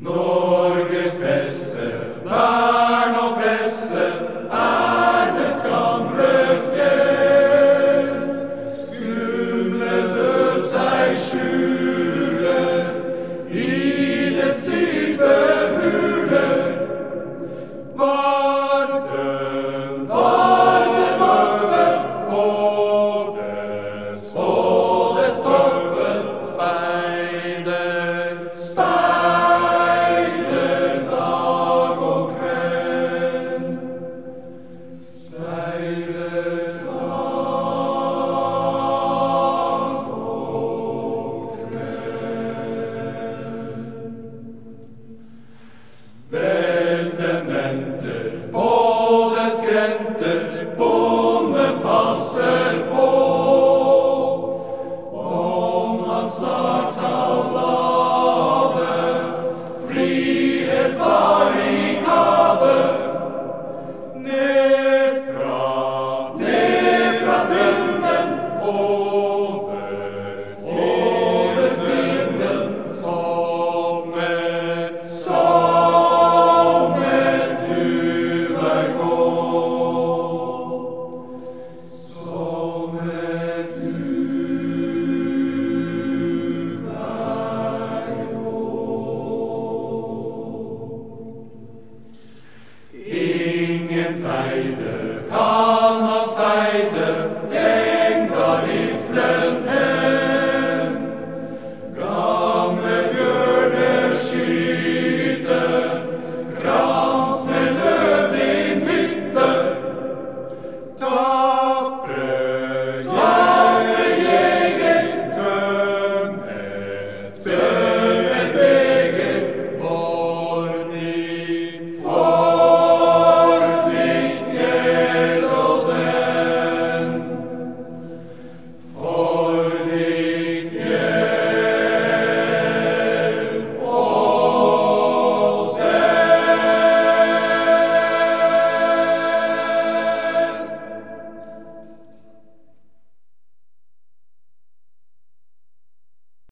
No